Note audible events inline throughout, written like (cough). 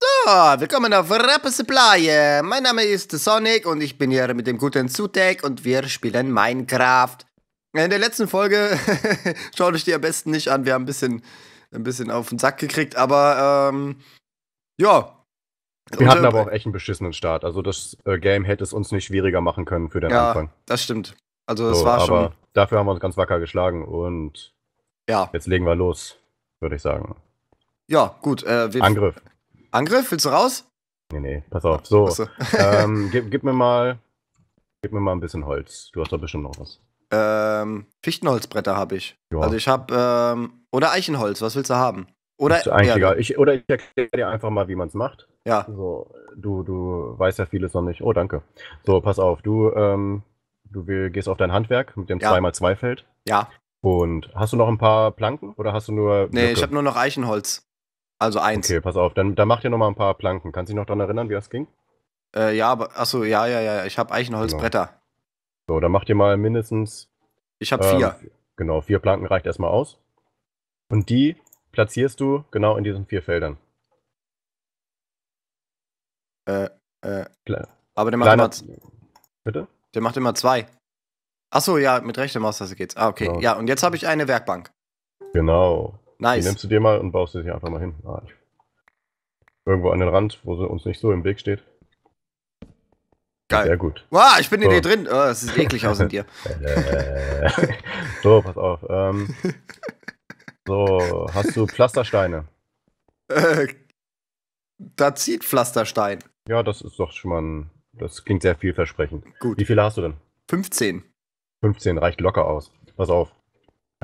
So, willkommen auf Rapper Supply. Mein Name ist Sonic und ich bin hier mit dem guten Zutek und wir spielen Minecraft. In der letzten Folge, (laughs) schaut euch die am besten nicht an, wir haben ein bisschen, ein bisschen auf den Sack gekriegt, aber ähm, ja. Wir hatten aber auch echt einen beschissenen Start. Also das äh, Game hätte es uns nicht schwieriger machen können für den ja, Anfang. das stimmt. Also es So, war aber schon, dafür haben wir uns ganz wacker geschlagen und ja. jetzt legen wir los, würde ich sagen. Ja, gut. Äh, Angriff. Angriff, willst du raus? Nee, nee, pass auf. So, Achso. (laughs) ähm, (laughs) gib, gib mir mal, gib mir mal ein bisschen Holz. Du hast doch bestimmt noch was. ähm, Fichtenholzbretter habe ich. Ja. Also ich habe, ähm, oder Eichenholz, was willst du haben? Oder, ist eigentlich ja, egal. Ich, oder ich erkläre dir einfach mal, wie man es macht. ja, So, du, du weißt ja vieles noch nicht. Oh, danke. So, pass auf, du, ähm, du gehst auf dein Handwerk mit dem Ja. 2x2-Feld. ja. Und hast du noch ein paar Planken oder hast du nur. Nee, Blöcke? ich habe nur noch Eichenholz. Also eins. Okay, pass auf, dann, dann mach dir noch mal ein paar Planken. Kannst du dich noch daran erinnern, wie das ging? Äh, ja, aber, achso, ja, ja, ja, ich habe Eichenholzbretter. So, dann mach dir mal mindestens. Ich habe ähm, vier. Genau, vier Planken reicht erstmal aus. Und die platzierst du genau in diesen vier Feldern. Äh, äh, aber der macht, Kleiner. immer, Bitte? der macht immer zwei. Achso, ja, mit rechter Maustaste geht's. Ah, okay. Genau. Ja, und jetzt habe ich eine Werkbank. Genau. Die Nice. nimmst du dir mal und baust sie hier einfach mal hin. Ah, Irgendwo an den Rand, wo sie uns nicht so im Weg steht. Geil. Sehr gut. Wow, ich bin in So. dir drin. Oh, es sieht eklig aus in dir. (laughs) So, pass auf. Ähm, so, hast du Pflastersteine? Äh, da zieht Pflasterstein. Ja, das ist doch schon mal ein. Das klingt sehr vielversprechend. Gut. Wie viele hast du denn? 15. 15 reicht locker aus. Pass auf.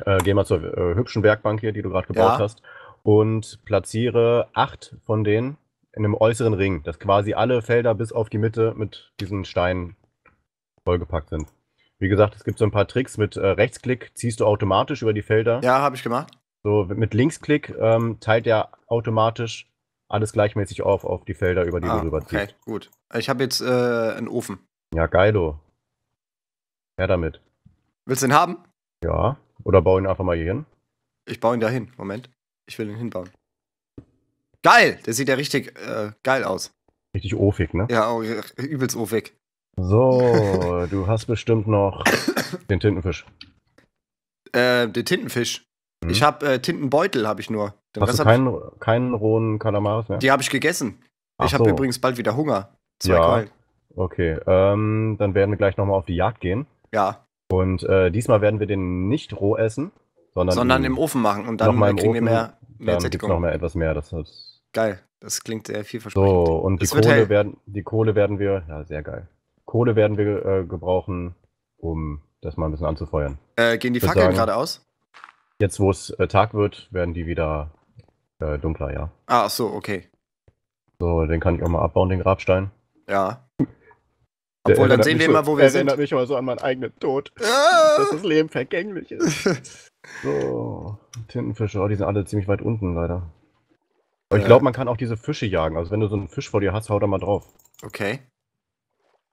Äh, geh mal zur äh, hübschen Werkbank hier, die du gerade gebaut Ja. hast. Und platziere acht von denen in einem äußeren Ring, dass quasi alle Felder bis auf die Mitte mit diesen Steinen vollgepackt sind. Wie gesagt, es gibt so ein paar Tricks. Mit äh, Rechtsklick ziehst du automatisch über die Felder. Ja, habe ich gemacht. So, mit Linksklick ähm, teilt er automatisch alles gleichmäßig auf auf die Felder, über die Ah, du rüber okay, gut. Ich habe jetzt äh, einen Ofen. Ja, geilo. Her damit. Willst du den haben? Ja. Oder bau ihn einfach mal hier hin. Ich baue ihn da hin. Moment. Ich will ihn hinbauen. Geil! Der sieht ja richtig äh, geil aus. Richtig ofig, ne? Ja, übelst ofig. So, (laughs) du hast bestimmt noch (coughs) den Tintenfisch. Äh, den Tintenfisch. Mhm. Ich habe äh, Tintenbeutel, habe ich nur. Den Hast Rest du hab keinen, keinen rohen Kalamaris mehr? ich, die habe ich gegessen. Ach ich habe so. übrigens bald wieder Hunger. Zwei Ja. Keulen. Okay, ähm, dann werden wir gleich nochmal auf die Jagd gehen. Ja, Und äh, diesmal werden wir den nicht roh essen, sondern, sondern im Ofen machen und dann noch mal äh, im kriegen wir Ofen, mehr, mehr dann gibt's noch mehr etwas mehr. Das ist Geil. Das klingt sehr vielversprechend. so, und die Kohle, hell. werden, die Kohle werden wir, ja, sehr geil. Kohle werden wir äh, gebrauchen, um das mal ein bisschen anzufeuern. Äh, gehen die Fackeln gerade aus? Jetzt, wo es äh, Tag wird, werden die wieder äh, dunkler, ja. Ah, ach so, okay. So, den kann ich auch mal abbauen, den Grabstein. Ja. Obwohl, dann erinnert sehen wir so, mal, wo wir erinnert sind. mich mal so an meinen eigenen Tod, Ah! dass das Leben vergänglich ist. (laughs) So, Tintenfische, oh, die sind alle ziemlich weit unten, leider. Aber ich Äh. glaube, man kann auch diese Fische jagen. Also wenn du so einen Fisch vor dir hast, hau da mal drauf. Okay.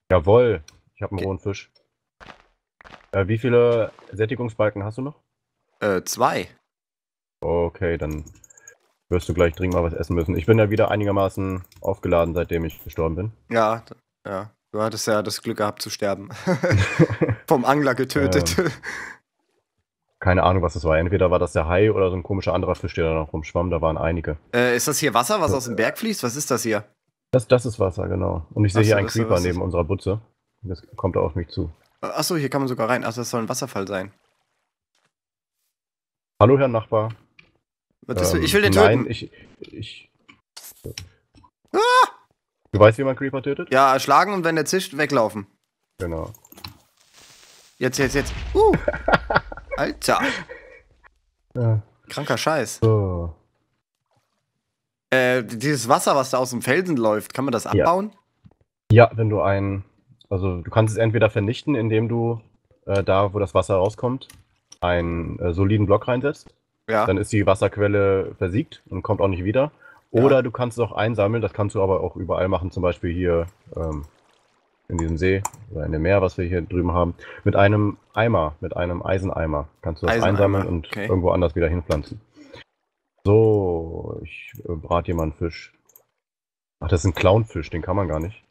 Jawoll, ich habe einen Okay. rohen Fisch. Äh, wie viele Sättigungsbalken hast du noch? Äh, zwei. Okay, dann wirst du gleich dringend mal was essen müssen. Ich bin ja wieder einigermaßen aufgeladen, seitdem ich gestorben bin. Ja, ja. Du hattest ja das Glück gehabt zu sterben. (laughs) (laughs) Vom Angler getötet. Ähm. Keine Ahnung, was das war. Entweder war das der Hai oder so ein komischer anderer Fisch, der da noch rumschwamm. Da waren einige. äh, ist das hier Wasser, was aus dem Berg fließt? Was ist das hier? Das, das ist Wasser, genau. Und ich sehe so, hier einen Creeper das ist- neben unserer Butze. Das kommt auf mich zu. Achso, hier kann man sogar rein. Ach, das soll ein Wasserfall sein. Hallo, Herr Nachbar. Ähm, ich will den Nein, töten. ich. ich Du weißt, wie man Creeper tötet? Ja, schlagen und wenn der zischt, weglaufen. Genau. Jetzt, jetzt, jetzt. Uh. (laughs) Alter. Ja. Kranker Scheiß. So. Äh, dieses Wasser, was da aus dem Felsen läuft, kann man das Ja. abbauen? Ja, wenn du ein. Also, du kannst es entweder vernichten, indem du äh, da, wo das Wasser rauskommt, einen äh, soliden Block reinsetzt. Ja. Dann ist die Wasserquelle versiegt und kommt auch nicht wieder. Ja. Oder du kannst es auch einsammeln, das kannst du aber auch überall machen, zum Beispiel hier ähm, in diesem See oder in dem Meer, was wir hier drüben haben, mit einem Eimer, mit einem Eiseneimer. Kannst du das einsammeln und okay. irgendwo anders wieder hinpflanzen. So, ich äh, brate hier mal einen Fisch. Ach, das ist ein Clownfisch, den kann man gar nicht.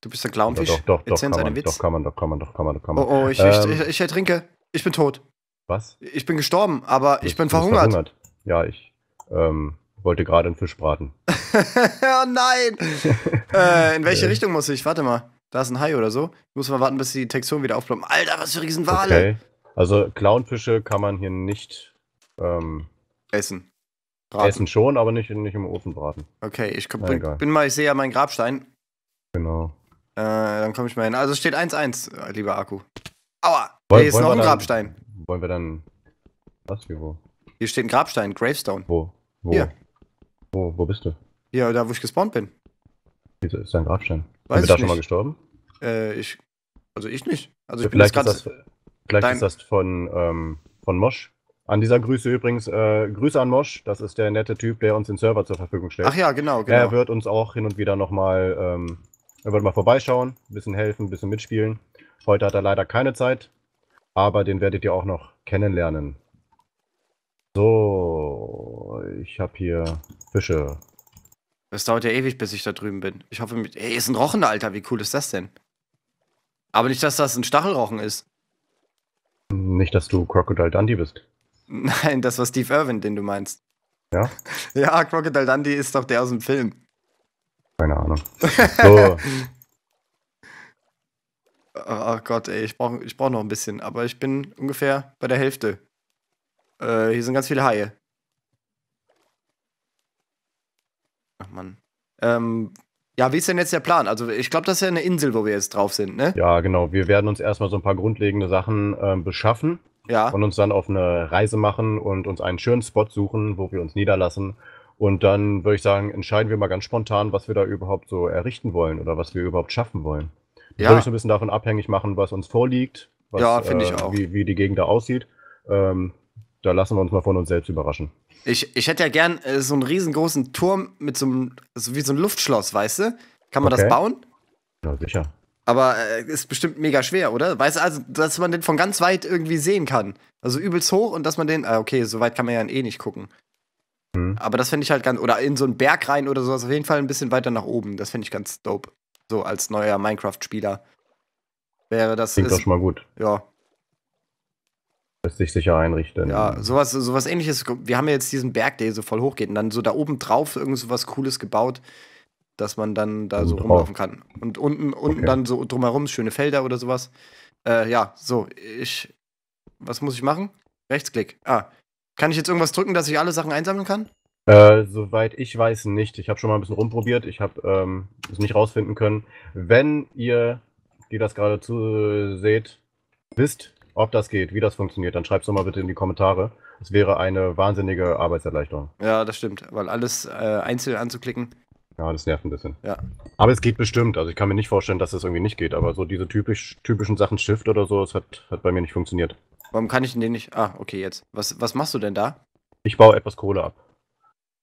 Du bist Doch, Clownfisch? doch, doch, doch, Erzähl kann man, Witz. doch, kann man, doch, kann man, doch, kann man, doch, kann man. Oh, oh, ich, Ähm, ich, ich, ich ertrinke. Ich bin tot. Was? Ich bin gestorben, aber ich bin bist verhungert. Ja, ich ähm, wollte gerade einen Fisch braten. (laughs) oh nein! (laughs) äh, in welche. Richtung muss ich? Warte mal. Da ist ein Hai oder so. Ich muss mal warten, bis die Texturen wieder aufploppen. Alter, was für Riesenwale! Okay. Also Clownfische kann man hier nicht ähm, Essen. Braten. essen schon, aber nicht, nicht im Ofen braten. Okay, ich komm, bin, bin mal, ich sehe ja meinen Grabstein. Genau. Äh, dann komme ich mal hin. Also steht 1-1, äh, lieber Akku. Aua! Woll- Hier ist wollen noch ein dann- Grabstein. Wollen wir dann. Was? Wie, wo? Hier steht ein Grabstein, Gravestone. Wo? Wo? Hier. Wo, wo bist du? Hier, da wo ich gespawnt bin. Wieso ist dein Grabstein? Weiß Sind wir da ich schon mal nicht. gestorben? Äh, ich. Also ich nicht. Also ich bin vielleicht ist das, vielleicht dein- ist das von, ähm, von Mosch. An dieser Grüße übrigens, äh, Grüße an Mosch. Das ist der nette Typ, der uns den Server zur Verfügung stellt. Ach ja, genau, genau. Er wird uns auch hin und wieder nochmal, ähm, er wird mal vorbeischauen, ein bisschen helfen, ein bisschen mitspielen. Heute hat er leider keine Zeit, aber den werdet ihr auch noch kennenlernen. So, ich habe hier Fische. Das dauert ja ewig, bis ich da drüben bin. Ich hoffe, mit. Ey, ist ein Rochen, Alter. Wie cool ist das denn? Aber nicht, dass das ein Stachelrochen ist. Nicht, dass du Crocodile Dundee bist. (laughs) Nein, das war Steve Irwin, den du meinst. Ja? (laughs) Ja, Crocodile Dundee ist doch der aus dem Film. Keine Ahnung. (laughs) So, Oh Gott, ey, ich brauche ich brauch noch ein bisschen, aber ich bin ungefähr bei der Hälfte. Äh, hier sind ganz viele Haie. Ach Mann. Ähm, ja, wie ist denn jetzt der Plan? Also, ich glaube, das ist ja eine Insel, wo wir jetzt drauf sind, ne? ja, genau. Wir werden uns erstmal so ein paar grundlegende Sachen ähm, beschaffen Ja. und uns dann auf eine Reise machen und uns einen schönen Spot suchen, wo wir uns niederlassen. Und dann würde ich sagen, entscheiden wir mal ganz spontan, was wir da überhaupt so errichten wollen oder was wir überhaupt schaffen wollen. Das Ja. würde ich so ein bisschen davon abhängig machen, was uns vorliegt, was, Ja, finde ich äh, auch. Wie, wie die Gegend da aussieht. Ähm, da lassen wir uns mal von uns selbst überraschen. Ich, ich hätte ja gern äh, so einen riesengroßen Turm mit so einem, so wie so ein Luftschloss, weißt du? Kann man Okay. das bauen? Ja, sicher. Aber äh, ist bestimmt mega schwer, oder? Weißt du, also, dass man den von ganz weit irgendwie sehen kann. Also übelst hoch und dass man den. Ah, okay, so weit kann man ja eh nicht gucken. Hm. Aber das fände ich halt ganz. Oder in so einen Berg rein oder sowas, auf jeden Fall ein bisschen weiter nach oben. Das fände ich ganz dope. So als neuer Minecraft-Spieler. Wäre das. Klingt doch Ist, schon mal gut. ja, Lässt sich sicher einrichten. ja, sowas, sowas ähnliches. Wir haben ja jetzt diesen Berg, der hier so voll hoch geht. Und dann so da oben drauf irgend so was Cooles gebaut, dass man dann da Oben so drauf. rumlaufen kann. Und unten, unten Okay. dann so drumherum schöne Felder oder sowas. Äh, ja, so, ich. Was muss ich machen? Rechtsklick. Ah. Kann ich jetzt irgendwas drücken, dass ich alle Sachen einsammeln kann? Äh, soweit ich weiß nicht. Ich habe schon mal ein bisschen rumprobiert. Ich habe ähm, es nicht rausfinden können. Wenn ihr, die das gerade zu seht, wisst, ob das geht, wie das funktioniert, dann schreibt es doch mal bitte in die Kommentare. Es wäre eine wahnsinnige Arbeitserleichterung. Ja, das stimmt. Weil alles äh, einzeln anzuklicken. Ja, das nervt ein bisschen. Ja. Aber es geht bestimmt. Also ich kann mir nicht vorstellen, dass es irgendwie nicht geht. Aber so diese typisch, typischen Sachen Shift oder so, das hat, hat bei mir nicht funktioniert. Warum kann ich denn den nicht. Ah, okay, jetzt. Was, was machst du denn da? Ich baue etwas Kohle ab.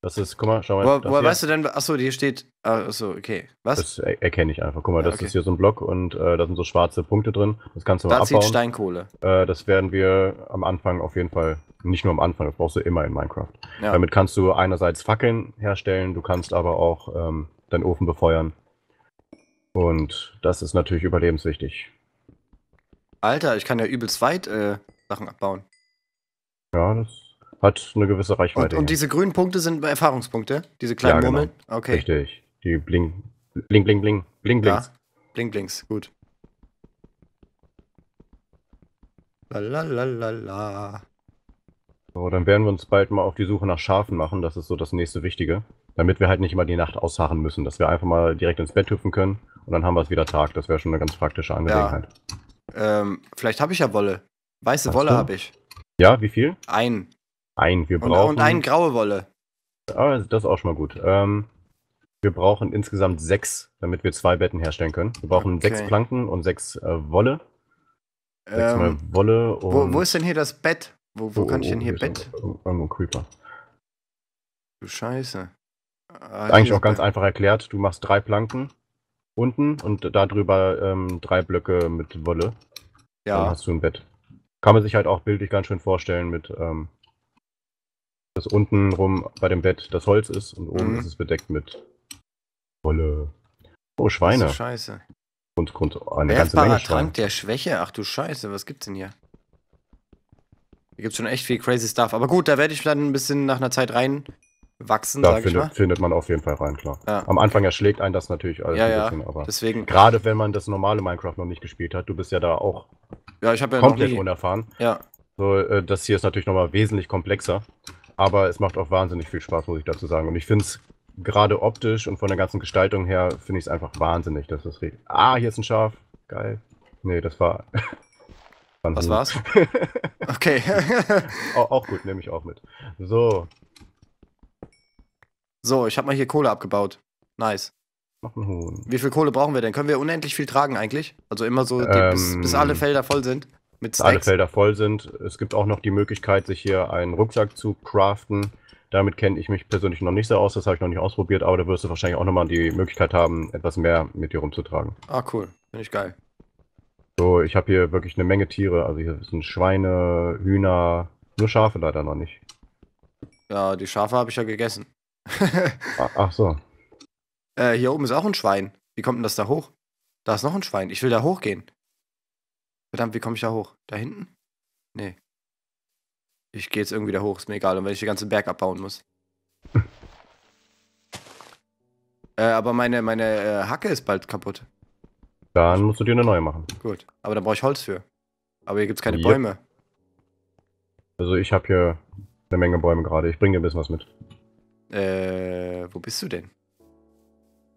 Das ist, guck mal, schau mal. Das woher weißt du denn? Achso, hier steht. Achso, okay. Was? Das er erkenne ich einfach. Guck mal, Ja, das okay. ist hier so ein Block und äh, da sind so schwarze Punkte drin. Das kannst du mal da zieht abbauen. Steinkohle. Äh, das werden wir am Anfang auf jeden Fall, nicht nur am Anfang, das brauchst du immer in Minecraft. Ja. Damit kannst du einerseits Fackeln herstellen, du kannst aber auch ähm, deinen Ofen befeuern. Und das ist natürlich überlebenswichtig. Alter, ich kann ja übelst weit äh, Sachen abbauen. Ja, das hat eine gewisse Und, Reichweite. und diese grünen Punkte sind Erfahrungspunkte? Diese kleinen Ja, genau. Murmeln? Okay. Richtig. Die bling, bling, bling, bling, bling, Ja. blinks. Blink, blinks, gut. Lalalala. So, dann werden wir uns bald mal auf die Suche nach Schafen machen. Das ist so das nächste Wichtige. Damit wir halt nicht immer die Nacht ausharren müssen. Dass wir einfach mal direkt ins Bett hüpfen können und dann haben wir es wieder Tag. Das wäre schon eine ganz praktische Angelegenheit. Ähm, vielleicht habe ich ja Wolle. Weiße Hast Wolle habe ich. Ja, wie viel? Ein. Ein. Wir Und, brauchen. und ein graue Wolle. Ah, das ist auch schon mal gut. Ähm, wir brauchen insgesamt sechs, damit wir zwei Betten herstellen können. Wir brauchen Okay. sechs Planken und sechs äh, Wolle. Sechs mal Ähm, Wolle und. wo, wo ist denn hier das Bett? Wo, wo Oh, kann ich oh, denn hier ist Bett? Irgendwo Creeper. Du Scheiße. Ah, Eigentlich auch ganz Bett. einfach erklärt. Du machst drei Planken unten und darüber ähm, drei Blöcke mit Wolle. Dann Ja. hast du ein Bett. Kann man sich halt auch bildlich ganz schön vorstellen mit, ähm, dass unten rum bei dem Bett das Holz ist und oben Mhm. ist es bedeckt mit Wolle. Oh, Schweine. Scheiße. Und, und eine ganze Menge Schweine. Trank der Schwäche? Ach du Scheiße, was gibt's denn hier? Hier gibt's schon echt viel crazy Stuff. Aber gut, da werde ich dann ein bisschen nach einer Zeit reinwachsen, Da sag ich mal. findet, findet man auf jeden Fall rein, klar. Ja. Am Anfang erschlägt einen das natürlich alles Ja, ein ja. bisschen, aber Deswegen, gerade wenn man das normale Minecraft noch nicht gespielt hat, du bist ja da auch ja, ich habe ja noch komplett nie. unerfahren. Ja, So, äh, das hier ist natürlich nochmal wesentlich komplexer, aber es macht auch wahnsinnig viel Spaß, muss ich dazu sagen. Und ich finde es gerade optisch und von der ganzen Gestaltung her, finde ich es einfach wahnsinnig, dass das re- Ah, hier ist ein Schaf. Geil. Nee, das war. (laughs) was war's? (laughs) Okay. (laughs) Au- auch gut, nehme ich auch mit. So, so, ich habe mal hier Kohle abgebaut. Nice. noch ein Huhn. Wie viel Kohle brauchen wir denn? Können wir unendlich viel tragen eigentlich? Also immer so, die, bis, bis Ähm, alle Felder voll sind? Mit Bis alle? Felder voll sind. Es gibt auch noch die Möglichkeit, sich hier einen Rucksack zu craften. Damit kenne ich mich persönlich noch nicht so aus, das habe ich noch nicht ausprobiert, aber da wirst du wahrscheinlich auch nochmal die Möglichkeit haben, etwas mehr mit dir rumzutragen. Ah, cool. Finde ich geil. So, ich habe hier wirklich eine Menge Tiere. Also hier sind Schweine, Hühner, nur Schafe leider noch nicht. Ja, die Schafe habe ich ja gegessen. (laughs) Ah, ach so. äh, hier oben ist auch ein Schwein. Wie kommt denn das da hoch? Da ist noch ein Schwein. Ich will da hochgehen. Verdammt, wie komme ich da hoch? Da hinten? Nee. Ich gehe jetzt irgendwie da hoch, ist mir egal. Und wenn ich den ganzen Berg abbauen muss. (laughs) äh, aber meine, meine äh, Hacke ist bald kaputt. Dann musst du dir eine neue machen. Gut. Aber da brauche ich Holz für. Aber hier gibt es keine Yep. Bäume. Also ich habe hier eine Menge Bäume gerade. Ich bringe dir ein bisschen was mit. Äh, wo bist du denn?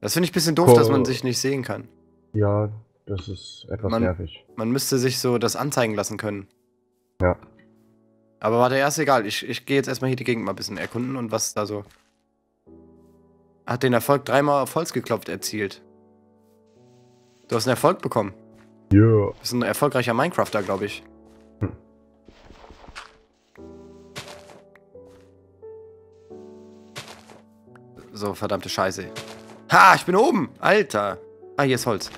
Das finde ich ein bisschen doof, dass man Ko- sich nicht sehen kann. Ja, das ist etwas Man- nervig. Man müsste sich so das anzeigen lassen können. Ja. Aber warte, erst egal. Ich, ich gehe jetzt erstmal hier die Gegend mal ein bisschen erkunden und was da so. Hat den Erfolg dreimal auf Holz geklopft erzielt. Du hast einen Erfolg bekommen. Ja. Du bist ein erfolgreicher Minecrafter, glaube ich. Hm. So, verdammte Scheiße. Ha, ich bin oben! Alter! Ah, hier ist Holz.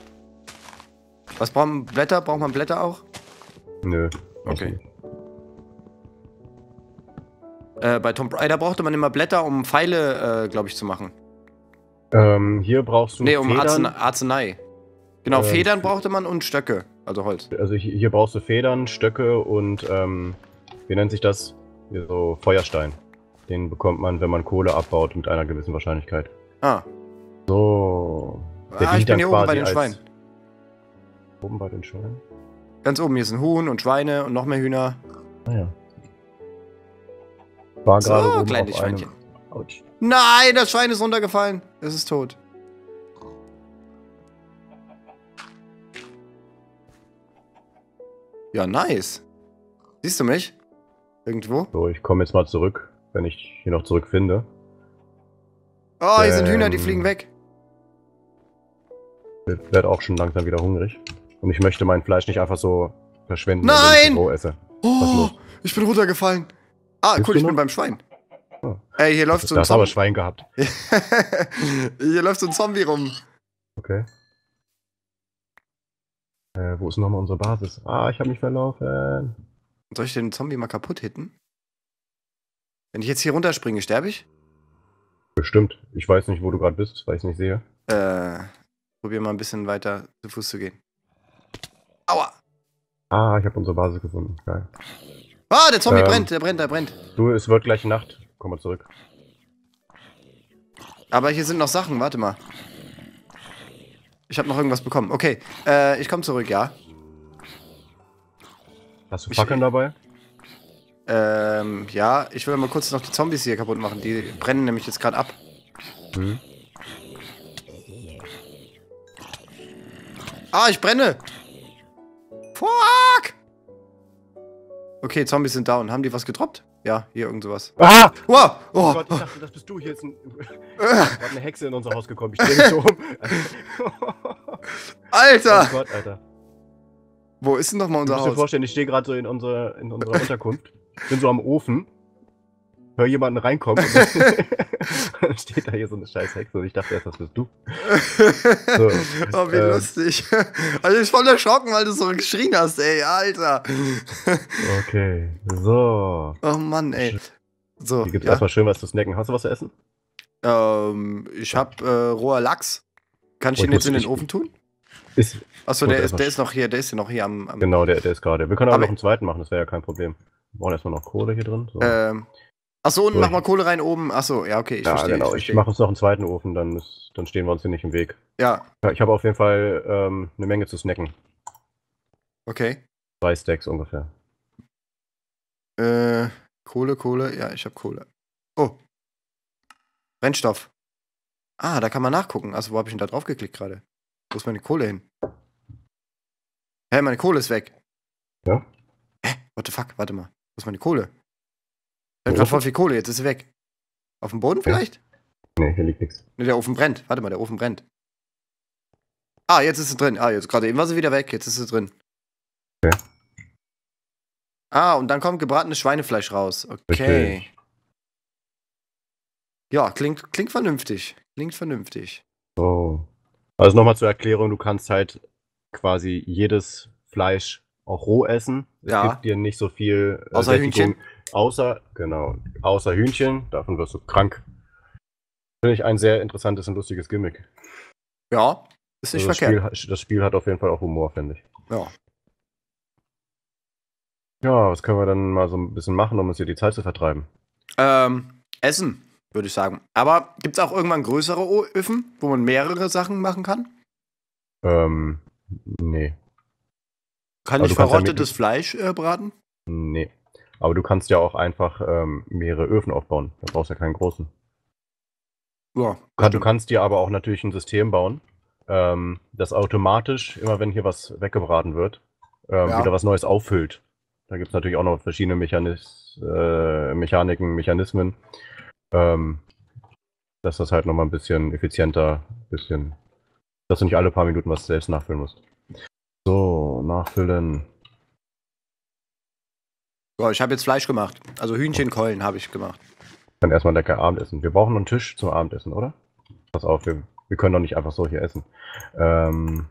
Was brauchen Blätter? Braucht man Blätter auch? Nö. Okay. Äh, bei Tomb Raider brauchte man immer Blätter, um Pfeile, äh, glaube ich, zu machen. Ähm, hier brauchst du Nee, um Federn. Arznei. Genau, Ähm, Federn brauchte man und Stöcke. Also Holz. Also hier, brauchst du Federn, Stöcke und ähm, wie nennt sich das? Hier so Feuerstein. Den bekommt man, wenn man Kohle abbaut, mit einer gewissen Wahrscheinlichkeit. Ah, So. Der ah ich bin hier oben bei den Schweinen. Oben bei den Schweinen? Ganz oben, hier ein Huhn und Schweine und noch mehr Hühner. Naja. War gerade So, oben kleine auf einem- Schweinchen. Autsch. Nein, das Schwein ist runtergefallen. Es ist tot. Ja, nice. Siehst du mich? Irgendwo? So, ich komme jetzt mal zurück, wenn ich hier noch zurückfinde. Oh, hier sind Ähm. Hühner, die fliegen weg. Ich werde auch schon langsam wieder hungrig. Und ich möchte mein Fleisch nicht einfach so verschwenden, Nein! wenn ich esse. Oh, ich bin runtergefallen. Ah, Bist cool, du ich bin beim Schwein. Oh. Ey, hier läuft so ein das aber Zombie. Schwein gehabt. (laughs) hier läuft so ein Zombie rum. Okay. Äh, wo ist nochmal unsere Basis? Ah, ich habe mich verlaufen. Soll ich den Zombie mal kaputt hitten? Wenn ich jetzt hier runterspringe, sterbe ich? Bestimmt. Ich weiß nicht, wo du gerade bist, weil ich es nicht sehe. Äh, probier mal ein bisschen weiter zu Fuß zu gehen. Aua! Ah, ich habe unsere Basis gefunden. Geil. Ah, der Zombie Ähm. brennt, der brennt, der brennt. Du, es wird gleich Nacht. Komm mal zurück. Aber hier sind noch Sachen, warte mal. Ich habe noch irgendwas bekommen. Okay, äh, ich komme zurück, ja. Hast du Ich- Fackeln dabei? Ähm, ja, ich will mal kurz noch die Zombies hier kaputt machen. Die brennen nämlich jetzt gerade ab. Hm. Ah, ich brenne! Fuck! Okay, Zombies sind down. Haben die was gedroppt? Ja, hier irgend sowas. Ah! Wow! Oh Oh! Gott, ich dachte, das bist du. Hier ist ein, (laughs) eine Hexe in unser Haus gekommen. Ich drehe mich so um. (laughs) oh Alter! Gott, Alter. Wo ist denn noch mal Du unser musst dir Haus? vorstellen, ich stehe gerade so in, unsere, in unserer Unterkunft. Bin so am Ofen. Hör jemanden reinkommen. Und (laughs) Dann steht da hier so eine scheiß Hexe und ich dachte erst, das bist du. (laughs) So, oh, wie äh, lustig. Also ich bin voll erschrocken, weil du so geschrien hast, ey, Alter. Okay, so. Oh Mann, ey. So, Hier gibt's ja? erstmal schön was zu snacken. Hast du was zu essen? Ähm, ich hab äh, roher Lachs. Kann ich oh, den jetzt in den Ofen tun? Ist, Achso, der ist, der ist noch hier, der ist ja noch hier am. am genau, der, der ist gerade. Wir können aber, aber noch einen zweiten machen, das wäre ja kein Problem. Wir brauchen erstmal noch Kohle hier drin. So. Ähm, Achso, unten so, mach mal Kohle rein, oben. Achso, ja, okay, ich ja, verstehe. Genau, ich, ich mache uns noch einen zweiten Ofen, dann, ist, dann stehen wir uns hier nicht im Weg. Ja. ja ich habe auf jeden Fall ähm, eine Menge zu snacken. Okay. Zwei Stacks ungefähr. Äh, Kohle, Kohle, ja, ich habe Kohle. Oh. Brennstoff. Ah, da kann man nachgucken. Also, wo habe ich denn da drauf geklickt gerade? Wo ist meine Kohle hin? Hä, meine Kohle ist weg. Ja? Hä? What the fuck? Warte mal. Wo ist meine Kohle? Ich hab grad voll viel Kohle, jetzt ist sie weg. Auf dem Boden vielleicht? Nee, hier liegt nichts. Nee, der Ofen brennt. Warte mal, der Ofen brennt. Ah, jetzt ist sie drin. Ah, jetzt gerade eben war sie wieder weg, jetzt ist sie drin. Ja. Ah, und dann kommt gebratenes Schweinefleisch raus. Okay. Richtig. Ja, klingt, klingt vernünftig. Klingt vernünftig. So. Also nochmal zur Erklärung, du kannst halt quasi jedes Fleisch auch roh essen. Es ja. gibt dir nicht so viel äh, außer Hühnchen. Außer, genau, außer Hühnchen, davon wirst du krank. Finde ich ein sehr interessantes und lustiges Gimmick. Ja, ist nicht also verkehrt. Das Spiel, das Spiel hat auf jeden Fall auch Humor, finde ich. Ja. Ja, was können wir dann mal so ein bisschen machen, um uns hier die Zeit zu vertreiben? Ähm, Essen, würde ich sagen. Aber gibt es auch irgendwann größere Öfen, wo man mehrere Sachen machen kann? Ähm, nee. Kann Aber ich verrottetes ja Fleisch äh, braten? Nee. Aber du kannst ja auch einfach ähm, mehrere Öfen aufbauen. Da brauchst du ja keinen großen. Ja. Du, du kannst dir aber auch natürlich ein System bauen, ähm, das automatisch, immer wenn hier was weggebraten wird, ähm, ja. wieder was Neues auffüllt. Da gibt es natürlich auch noch verschiedene Mechanis äh, Mechaniken, Mechanismen, ähm, dass das halt nochmal ein bisschen effizienter, bisschen, dass du nicht alle paar Minuten was selbst nachfüllen musst. So, nachfüllen. So, ich habe jetzt Fleisch gemacht. Also Hühnchenkeulen habe ich gemacht. Dann erstmal lecker Abendessen. Wir brauchen einen Tisch zum Abendessen, oder? Pass auf, wir, wir können doch nicht einfach so hier essen. Ähm,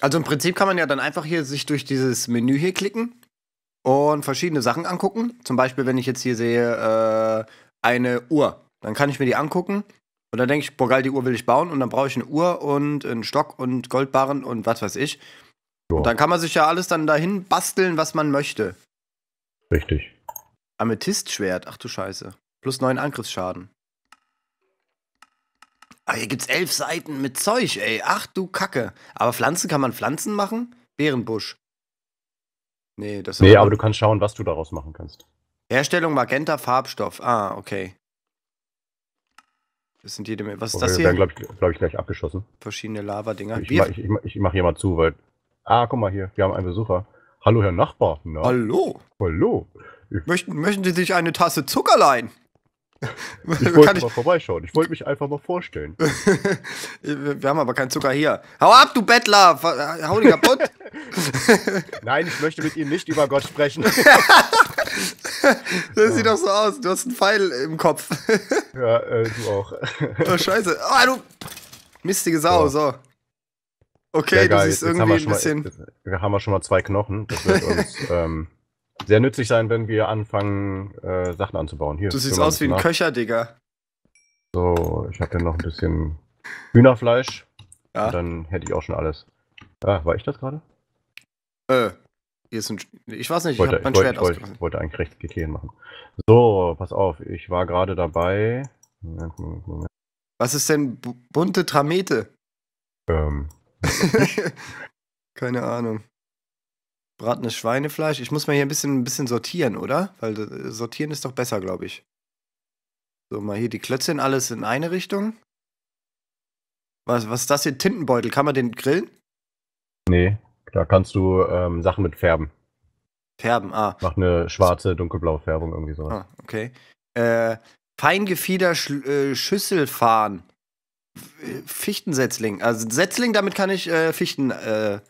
also im Prinzip kann man ja dann einfach hier sich durch dieses Menü hier klicken und verschiedene Sachen angucken. Zum Beispiel, wenn ich jetzt hier sehe, äh, eine Uhr. Dann kann ich mir die angucken und dann denke ich, boah geil, die Uhr will ich bauen und dann brauche ich eine Uhr und einen Stock und Goldbarren und was weiß ich. Und dann kann man sich ja alles dann dahin basteln, was man möchte. Richtig. Amethystschwert, ach du Scheiße. Plus neun Angriffsschaden. Ah, hier gibt's elf Seiten mit Zeug, ey. Ach du Kacke. Aber Pflanzen kann man Pflanzen machen? Bärenbusch. Nee, das Nee, aber du kannst schauen, was du daraus machen kannst. Herstellung Magenta Farbstoff. Ah, okay. Das sind jede Menge. Was ist das hier? Wir werden, glaube ich, glaub ich, gleich abgeschossen. Verschiedene Lava-Dinger. Ich, ich, ich, ich mache hier mal zu, weil Ah, guck mal hier, wir haben einen Besucher. Hallo, Herr Nachbar. Na? Hallo. Hallo. möchten, möchten Sie sich eine Tasse Zucker leihen? Ich (laughs) wollte mal vorbeischauen. Ich wollte mich einfach mal vorstellen. (laughs) wir haben aber keinen Zucker hier. Hau ab, du Bettler! Hau dich kaputt! (laughs) Nein, ich möchte mit Ihnen nicht über Gott sprechen. Das sieht doch so aus. Du hast einen Pfeil im Kopf. (laughs) ja, äh, du auch. oh, scheiße. Oh, du mistige Sau. So. Okay, du siehst irgendwie ein bisschen. Mal, haben wir schon mal zwei Knochen. Das wird uns (laughs) ähm, sehr nützlich sein, wenn wir anfangen, äh, Sachen anzubauen. Hier, du siehst aus wie ein nach. Köcher, Digga. So, ich habe hier noch ein bisschen Hühnerfleisch. Ja. Und dann hätte ich auch schon alles. Ah, war ich das gerade? Äh, hier ist ein. Ich weiß nicht, ich, wollte, ich mein Schwert wollte, wollte, wollte eigentlich recht GT machen. So, pass auf, ich war gerade dabei. Was ist denn bunte Tramete? Ähm, (laughs) Keine Ahnung. Bratenes Schweinefleisch. Ich muss mal hier ein bisschen, ein bisschen sortieren, oder? Weil äh, sortieren ist doch besser, glaube ich. So, mal hier die Klötzchen alles in eine Richtung. Was, was ist das hier? Tintenbeutel. Kann man den grillen? Nee, da kannst du ähm, Sachen mit färben. Färben, ah. Mach eine schwarze, dunkelblaue Färbung irgendwie so. Ah, okay. Äh, Feingefieder Sch äh, Schüsselfahren. Fichtensetzling. Also Setzling, damit kann ich äh, Fichten äh,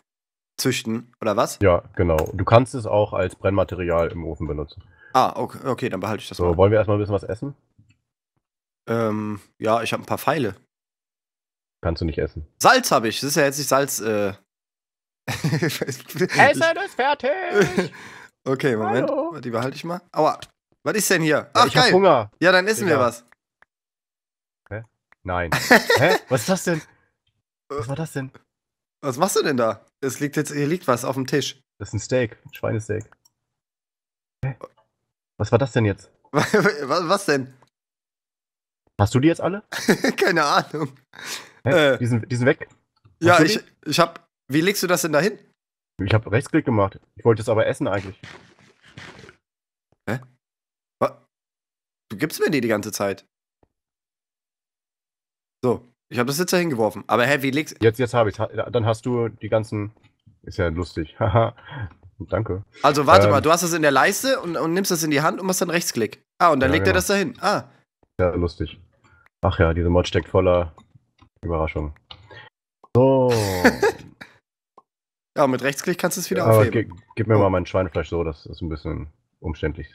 züchten, oder was? Ja, genau. Du kannst es auch als Brennmaterial im Ofen benutzen. Ah, okay, okay dann behalte ich das So, mal. wollen wir erstmal ein bisschen was essen? Ähm, ja, ich habe ein paar Pfeile. Kannst du nicht essen. Salz habe ich. Das ist ja jetzt nicht Salz. Äh. (laughs) ist fertig! (laughs) okay, Moment. Hallo. Die behalte ich mal. Aua. Was ist denn hier? Ja, Ach, ich hab geil. Hunger. Ja, dann essen wir Digga. was. Nein. (laughs) Hä? Was ist das denn? Was war das denn? Was machst du denn da? Es liegt jetzt, hier liegt was auf dem Tisch. Das ist ein Steak. Ein Schweinesteak. Hä? Was war das denn jetzt? was, was denn? Hast du die jetzt alle? Keine Ahnung. Hä? Äh. Die, sind, die sind weg. Ja, du ich, ich hab. Wie legst du das denn da hin? Ich habe Rechtsklick gemacht. Ich wollte es aber essen eigentlich. Du gibst mir die die ganze Zeit. So, ich habe das jetzt da hingeworfen. Aber hä, wie legst Jetzt, jetzt habe ich Dann hast du die ganzen. Ist ja lustig. Haha. (laughs) Danke. Also warte Ähm. mal, du hast das in der Leiste und, und nimmst das in die Hand und machst dann Rechtsklick. Ah, und dann Ja, legt er genau. das da hin. Ah, Ja, lustig. Ach ja, diese Mod steckt voller Überraschungen. So. (laughs) ja, mit Rechtsklick kannst du es wieder aber aufheben. gi- gib mir Oh. mal mein Schweinefleisch so, das ist ein bisschen umständlich.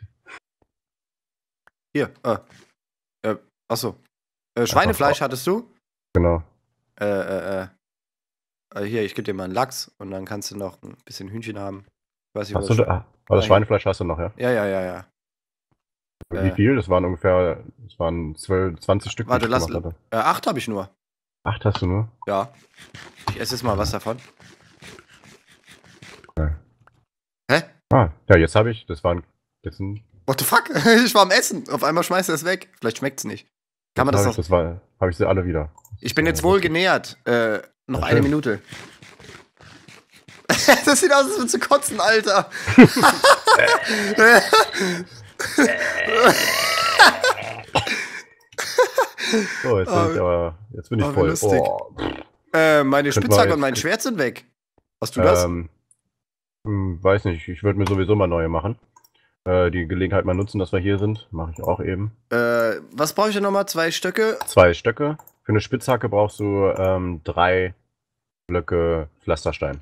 Hier, ah. Äh, achso. Äh, Schweinefleisch hattest du? Genau. Äh, äh, äh. äh, Hier, ich gebe dir mal einen Lachs und dann kannst du noch ein bisschen Hühnchen haben. Ich weiß nicht, Hast was du, da, ah, aber das. Schweinefleisch hast du noch, ja? Ja, ja, ja, ja. Wie Äh. viel? Das waren ungefähr, das waren 12, 20 Stück. Warte, lass-. Äh, acht habe ich nur. Acht hast du nur? Ja. Ich esse jetzt mal was davon. Okay. Hä? Ah, ja, jetzt habe ich, das waren, jetzt ein, What the fuck? (laughs) Ich war am Essen. Auf einmal schmeißt er es weg. Vielleicht schmeckt es nicht. Kann man das hab noch. ich, das war, habe ich sie alle wieder. Ich bin jetzt wohl genährt. Äh, noch Ja, eine schön. Minute. (laughs) das sieht aus, als würdest du kotzen, Alter. So, (laughs) jetzt Ah, bin ich aber, jetzt bin ich wie voll. Oh, äh, meine Spitzhacke und mein Schwert sind weg. Hast du das? Ähm, hm, weiß nicht, ich würde mir sowieso mal neue machen. Äh, die Gelegenheit mal nutzen, dass wir hier sind. Mache ich auch eben. Äh, was brauche ich denn nochmal? Zwei Stöcke? Zwei Stöcke. Für eine Spitzhacke brauchst du ähm, drei Blöcke Pflasterstein.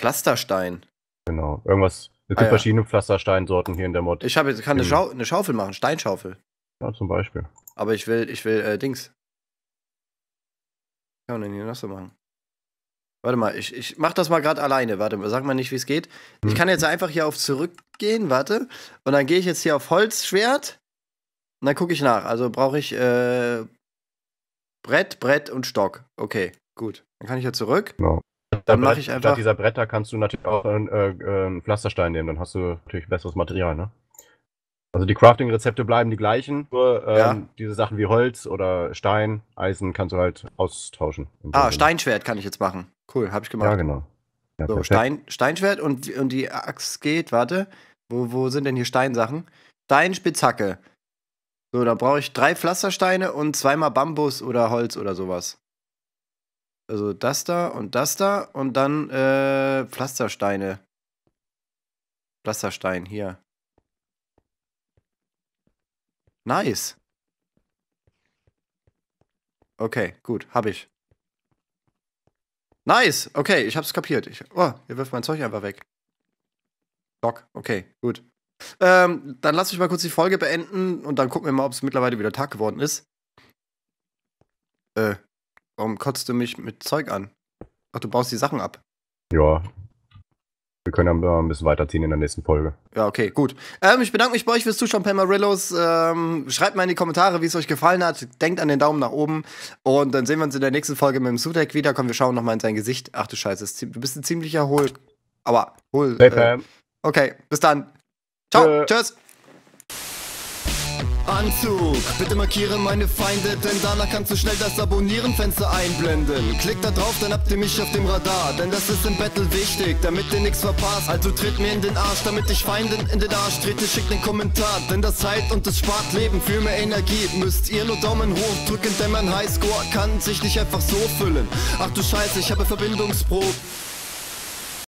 Pflasterstein. Genau. Irgendwas. Es gibt Ah, ja. verschiedene Pflastersteinsorten hier in der Mod. Ich jetzt kann eine. Schau eine Schaufel machen, Steinschaufel. Ja, zum Beispiel. Aber ich will, ich will, äh, Dings. Was kann man denn hier noch so machen? Warte mal, ich, ich mach das mal gerade alleine. Warte mal, sag mal nicht, wie es geht. Ich Hm. kann jetzt einfach hier auf zurückgehen, warte. Und dann gehe ich jetzt hier auf Holzschwert. Und dann gucke ich nach. Also brauche ich äh, Brett, Brett und Stock. Okay, gut. Dann kann ich hier zurück. Genau. Dann mache ich einfach- Statt dieser Bretter kannst du natürlich auch äh, äh, einen Pflasterstein nehmen. Dann hast du natürlich besseres Material, ne? Also die Crafting-Rezepte bleiben die gleichen. Nur ähm, Ja. diese Sachen wie Holz oder Stein, Eisen kannst du halt austauschen. Ah. Steinschwert kann ich jetzt machen. Cool, habe ich gemacht. Ja, genau. Ja, So. Stein, Steinschwert und, und die Axt geht, warte. Wo, wo sind denn hier Steinsachen? Steinspitzhacke. So, dann brauche ich drei Pflastersteine und zweimal Bambus oder Holz oder sowas. Also das da und das da und dann äh, Pflastersteine. Pflasterstein, hier. Nice. Okay, gut, hab ich. Nice, okay, ich hab's kapiert. Ich, oh, ihr wirft mein Zeug einfach weg. Doc, okay, gut. Ähm, dann lass mich mal kurz die Folge beenden und dann gucken wir mal, ob es mittlerweile wieder Tag geworden ist. Äh, warum kotzt du mich mit Zeug an? Ach, du baust die Sachen ab. Ja. Wir können ja ein bisschen weiterziehen in der nächsten Folge. Ja, okay, gut. Ähm, ich bedanke mich bei euch fürs Zuschauen, Pamarillos. Ähm, schreibt mal in die Kommentare, wie es euch gefallen hat. Denkt an den Daumen nach oben. Und dann sehen wir uns in der nächsten Folge mit dem Sudek wieder. Komm, wir schauen nochmal in sein Gesicht. Ach du Scheiße, du bist ein ziemlicher Hohl. Aber, Hohl. Hey, Äh, okay, bis dann. Ciao, Tschö. tschüss. Anzug, bitte markiere meine Feinde, denn danach kannst du schnell das Abonnieren-Fenster einblenden. Klick da drauf, dann habt ihr mich auf dem Radar, denn das ist im Battle wichtig, damit ihr nichts verpasst. Also tritt mir in den Arsch, damit ich Feinden in den Arsch trete, schickt den Kommentar, denn das heilt und es spart Leben. Für mehr Energie müsst ihr nur Daumen hoch drücken, denn mein Highscore kann sich nicht einfach so füllen. Ach du Scheiße, ich habe Verbindungsprobe.